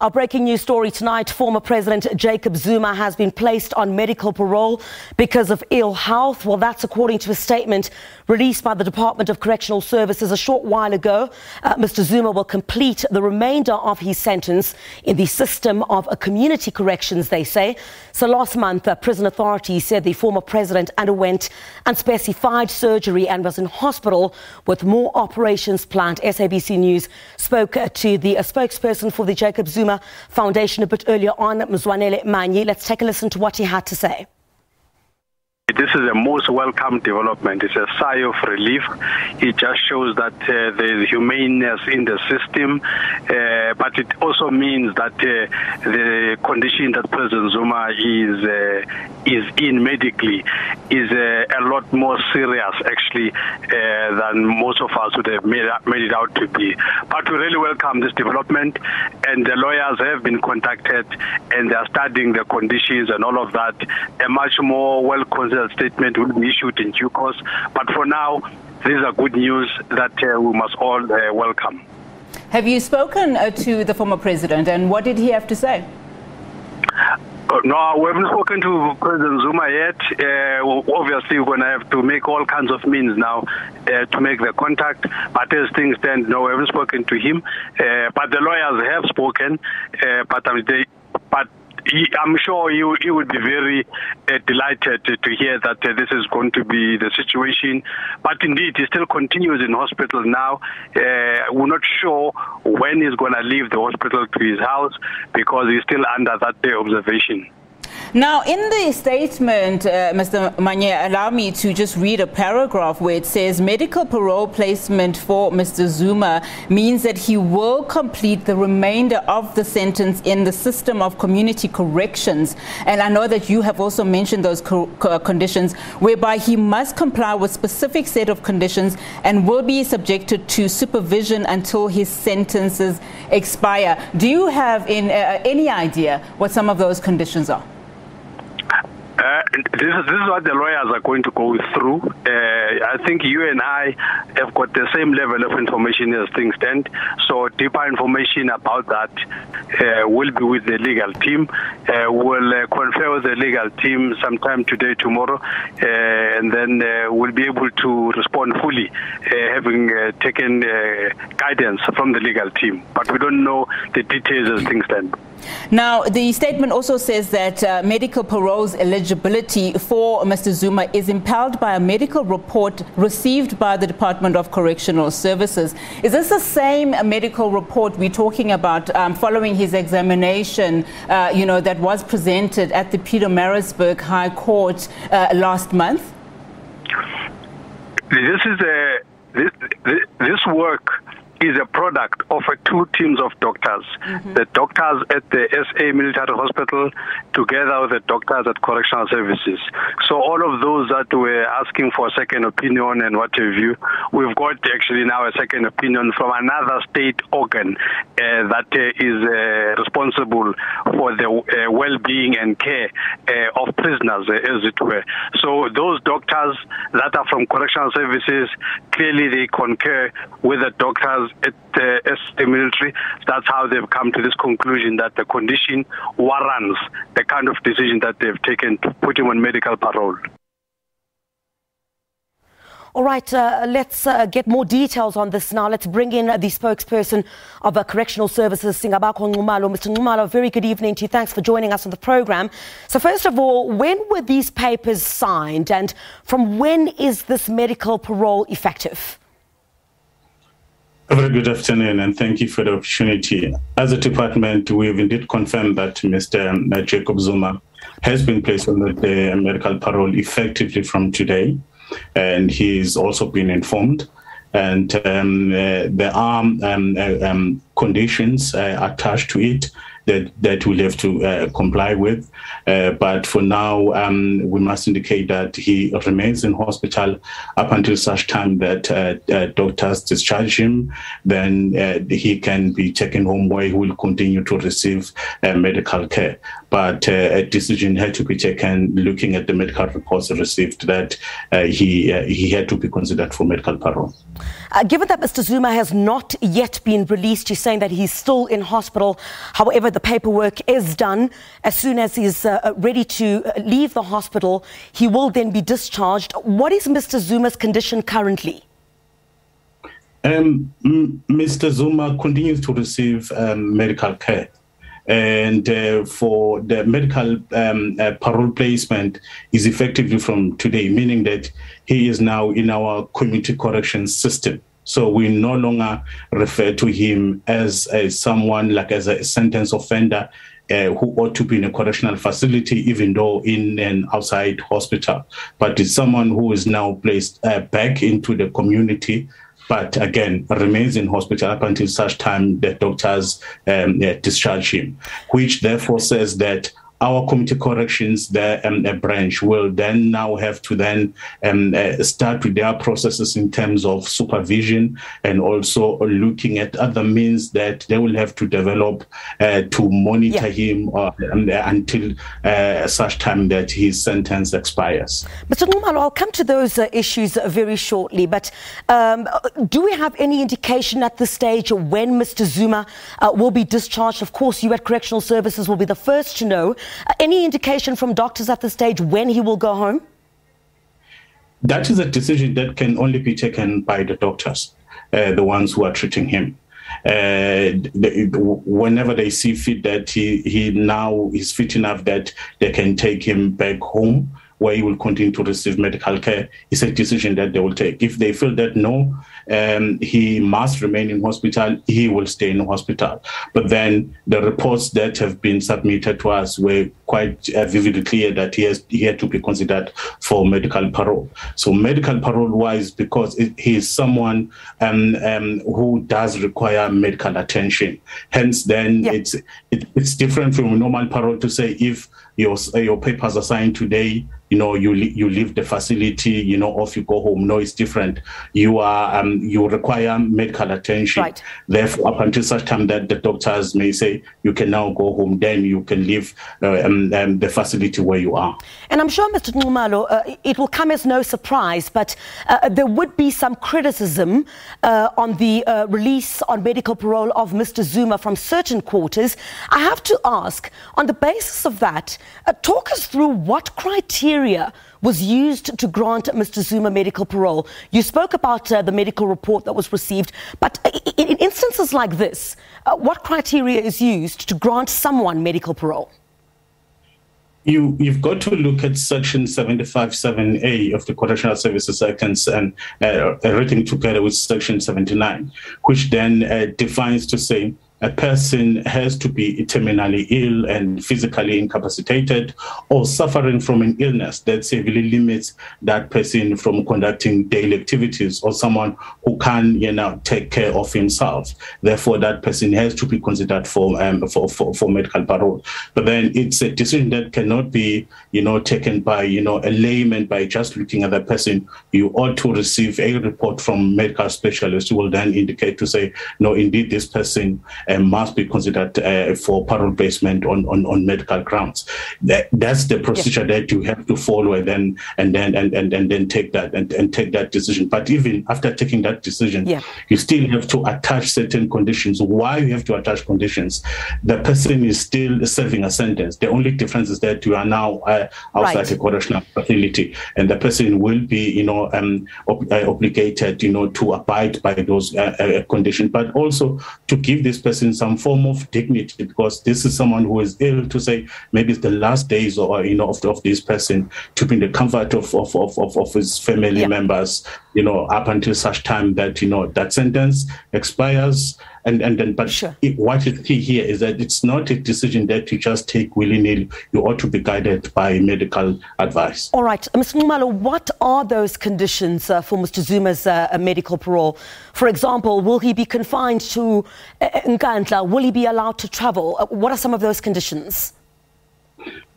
Our breaking news story tonight former President Jacob Zuma has been placed on medical parole because of ill health. Well, that's according to a statement released by the Department of Correctional Services a short while ago. Uh, Mr. Zuma will complete the remainder of his sentence in the system of a community corrections, they say. So last month, uh, prison authorities said the former president underwent unspecified surgery and was in hospital with more operations planned. SABC News spoke uh, to the spokesperson for the Jacob Zuma Foundation a bit earlier on, Mzwanele Manyi. Let's take a listen to what he had to say. This is a most welcome development. It's a sigh of relief. It just shows that uh, there's humaneness in the system, uh, but it also means that uh, the condition that President Zuma is uh, is in medically is uh, a lot more serious, actually, uh, than most of us would have made, made it out to be. But we really welcome this development, and the lawyers have been contacted, and they are studying the conditions and all of that. A much more well considered statement will be issued in due course. But for now, these are good news that uh, we must all uh, welcome. Have you spoken uh, to the former president, and what did he have to say? Uh, no, we haven't spoken to President Zuma yet. Uh, obviously, we're going to have to make all kinds of means now uh, to make the contact. But as things stand, no, we haven't spoken to him. Uh, but the lawyers have spoken. Uh, but, um, they, but I'm sure he, he would be very uh, delighted to, to, hear that uh, this is going to be the situation. But indeed, he still continues in hospital now. Uh, we're not sure when he's going to leave the hospital to his house because he's still under that day observation. Now, in the statement, uh, Mr. Manyi, allow me to just read a paragraph where it says medical parole placement for Mr. Zuma means that he will complete the remainder of the sentence in the system of community corrections. And I know that you have also mentioned those co co conditions whereby he must comply with specific set of conditions and will be subjected to supervision until his sentences expire. Do you have in, uh, any idea what some of those conditions are? Uh, this, is, this is what the lawyers are going to go through. Uh, I think you and I have got the same level of information as things stand. So deeper information about that uh, will be with the legal team. Uh, we'll uh, confer with the legal team sometime today, tomorrow, and then we'll be able to respond fully, having taken guidance from the legal team. But we don't know the details as things stand. Now, the statement also says that uh, medical parole's eligibility for Mr. Zuma is impelled by a medical report received by the Department of Correctional Services. Is this the same medical report we're talking about um, following his examination, uh, you know, that was presented at the Pietermaritzburg High Court uh, last month? This is a this, this work is a product of a two teams of doctors. Mm-hmm. The doctors at the SA Military Hospital together with the doctors at Correctional Services. So all of those that were asking for a second opinion and what have you, we've got actually now a second opinion from another state organ uh, that uh, is uh, responsible for the uh, well-being and care uh, of prisoners, uh, as it were. So those doctors that are from Correctional Services, clearly they concur with the doctors at the military. That's how they've come to this conclusion that the condition warrants the kind of decision that they've taken to put him on medical parole. All right, uh, let's uh, get more details on this now. Let's bring in the spokesperson of uh, Correctional Services, Singabakho Nxumalo. Mr. Nxumalo, very good evening to you. Thanks for joining us on the program. So, first of all, when were these papers signed and from when is this medical parole effective? A very good afternoon, and thank you for the opportunity. As a department, we've indeed confirmed that Mr. Um, Jacob Zuma has been placed on the medical parole effectively from today, and he's also been informed. And um, uh, there are um, uh, um, conditions uh, attached to it, that, that we'll have to uh, comply with. Uh, but for now, um, we must indicate that he remains in hospital up until such time that uh, uh doctors discharge him. Then uh, he can be taken home where he will continue to receive uh, medical care. But a decision had to be taken looking at the medical reports received that he, he had to be considered for medical parole. Uh, given that Mr. Zuma has not yet been released, you're saying that he's still in hospital. However, the paperwork is done. As soon as he's uh, uh ready to uh, leave the hospital, he will then be discharged. What is Mr. Zuma's condition currently? Um, Mr. Zuma continues to receive um, medical care. And uh, for the medical um, uh, parole placement is effectively from today, meaning that he is now in our community correction system. So we no longer refer to him as, as someone like as a sentence offender uh, who ought to be in a correctional facility, even though in an outside hospital. But it's someone who is now placed uh, back into the community but again remains in hospital up until such time that doctors um, discharge him, which therefore says that our committee corrections the um, branch will then now have to then um, uh, start with their processes in terms of supervision and also looking at other means that they will have to develop uh, to monitor yeah. him uh, until uh, such time that his sentence expires. Mr. Nxumalo, I'll come to those uh, issues very shortly, but um, do we have any indication at this stage when Mr. Zuma uh, will be discharged? Of course, you at Correctional Services will be the first to know. Uh, any indication from doctors at this stage when he will go home? That is a decision that can only be taken by the doctors, uh, the ones who are treating him. Uh, whenever they see fit that he, he now is fit enough that they can take him back home where he will continue to receive medical care is a decision that they will take. If they feel that no, um, he must remain in hospital, he will stay in hospital. But then the reports that have been submitted to us were quite uh, vividly clear that he has he had to be considered for medical parole. So medical parole wise, because it, he is someone um, um, who does require medical attention. Hence, then yeah. it's it, it's different from normal parole to say if your your papers are signed today you know you you leave the facility you know off you go home. No it's different. You are um, you require medical attention. Right. therefore up until such time that the doctors may say you can now go home then you can leave uh, um, um, the facility where you are. And i'm sure mr Nxumalo, uh, it will come as no surprise but uh, there would be some criticism uh, on the uh, release on medical parole of mr zuma from certain quarters. I have to ask on the basis of that uh, talk us through what criteria was used to grant Mr. Zuma medical parole. You spoke about uh, the medical report that was received, but in, in instances like this, uh, what criteria is used to grant someone medical parole? You, you've got to look at Section 75.7a of the Correctional Services Act and, uh, everything together with Section 79, which then uh, defines to say a person has to be terminally ill and physically incapacitated or suffering from an illness that severely limits that person from conducting daily activities or someone who can you know take care of himself. Therefore that person has to be considered for um, for, for, for medical parole. But then it's a decision that cannot be you know taken by you know a layman by just looking at the person. You ought to receive a report from medical specialists who will then indicate to say no indeed this person uh, must be considered uh, for parole placement on, on, on medical grounds. That, that's the procedure that you have to follow and then and then and, and, and then take that and, and take that decision. But even after taking that decision, yeah. you still have to attach certain conditions. Why you have to attach conditions? The person is still serving a sentence. The only difference is that you are now uh, outside right. a correctional facility, and the person will be, you know, um, ob- uh, obligated, you know, to abide by those uh, uh, conditions, but also to give this person person some form of dignity because this is someone who is ill to say maybe it's the last days or you know of, of this person to be in the comfort of of, of, of, of his family yeah. members you know, up until such time that, you know, that sentence expires. And, and then, but Sure. it, what is key here is that it's not a decision that you just take willy nilly. You ought to be guided by medical advice. All right, Mr. Nxumalo, what are those conditions uh, for Mr. Zuma's uh, medical parole? For example, will he be confined to uh, Nkandla? Will he be allowed to travel? Uh, what are some of those conditions?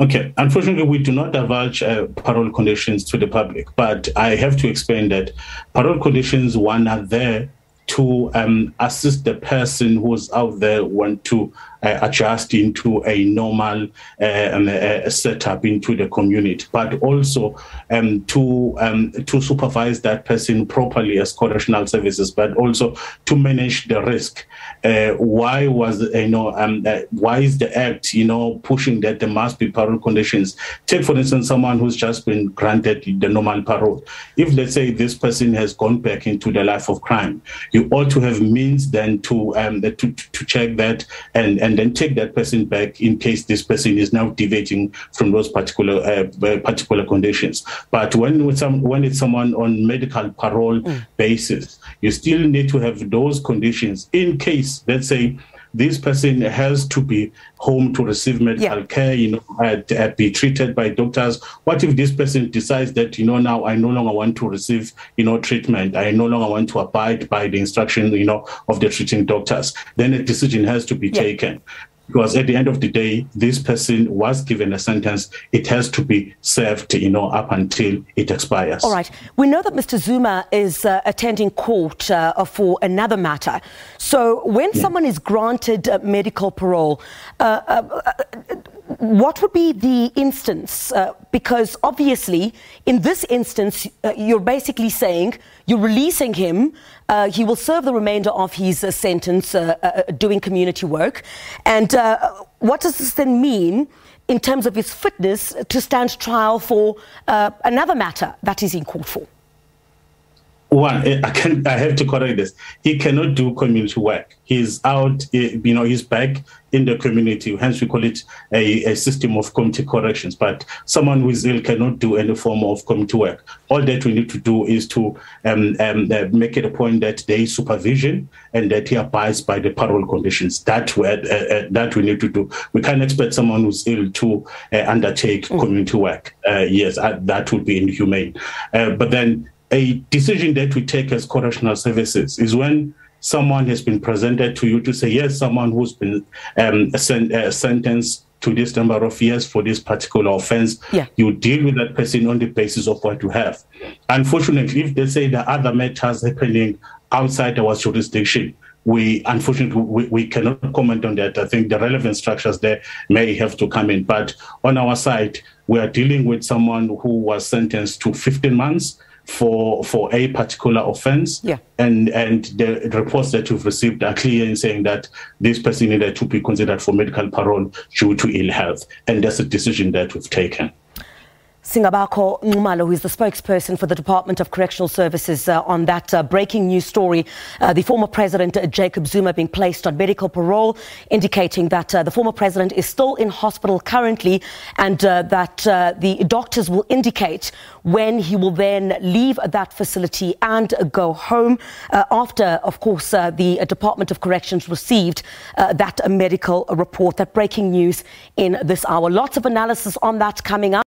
Okay, unfortunately, we do not divulge uh, parole conditions to the public, but I have to explain that parole conditions, one, are there to um, assist the person who's out there want to adjust into a normal uh, um, uh, setup into the community, but also um, to um, to supervise that person properly as correctional services, but also to manage the risk. Uh, why was you know um, uh, why is the act you know pushing that there must be parole conditions? Take for instance someone who's just been granted the normal parole. If let's say this person has gone back into the life of crime, you ought to have means then to um, to to check that and and then take that person back in case this person is now deviating from those particular uh, particular conditions. But when with some when it's someone on medical parole mm. basis, you still need to have those conditions in case, let's say, this person has to be home to receive medical yeah. care, you know, uh, be treated by doctors. What if this person decides that, you know, now I no longer want to receive, you know, treatment. I no longer want to abide by the instruction, you know, of the treating doctors. Then a decision has to be yeah. taken because at the end of the day, this person was given a sentence. It has to be served, you know, up until it expires. All right. We know that Mr. Zuma is uh, attending court uh, for another matter. So when yeah. someone is granted uh, medical parole, what would be the instance? Uh, because obviously, in this instance, uh, you're basically saying you're releasing him. Uh, he will serve the remainder of his sentence doing community work. And what does this then mean? In terms of his fitness to stand trial for another matter that he's in court for? One i can i have to correct this. He cannot do community work. He's out you know he's back in the community. Hence we call it a, a system of community corrections. But someone who is ill cannot do any form of community work. All that we need to do is to um, um, uh, make it a point that there is supervision and that he abides by the parole conditions. That we, uh, uh, that we need to do. We can't expect someone who's ill to uh, undertake mm. community work. Uh, yes uh, that would be inhumane. But then a decision that we take as correctional services is when someone has been presented to you to say, yes, someone who's been um, uh, sentenced to this number of years for this particular offense, yeah. you deal with that person on the basis of what you have. Unfortunately, if they say there are other matters happening outside our jurisdiction, we unfortunately we, we cannot comment on that. I think the relevant structures there may have to come in. But on our side, we are dealing with someone who was sentenced to 15 months for for a particular offense. Yeah. And and the reports that you've received are clear in saying that this person needed to be considered for medical parole due to ill health. And that's a decision that we've taken. Singabakho Nxumalo, who is the spokesperson for the Department of Correctional Services, uh, on that uh, breaking news story. Uh, the former president, uh, Jacob Zuma, being placed on medical parole, indicating that uh, the former president is still in hospital currently and uh, that the doctors will indicate when he will then leave that facility and go home after, of course, the Department of Corrections received that medical report. That breaking news in this hour. Lots of analysis on that coming up.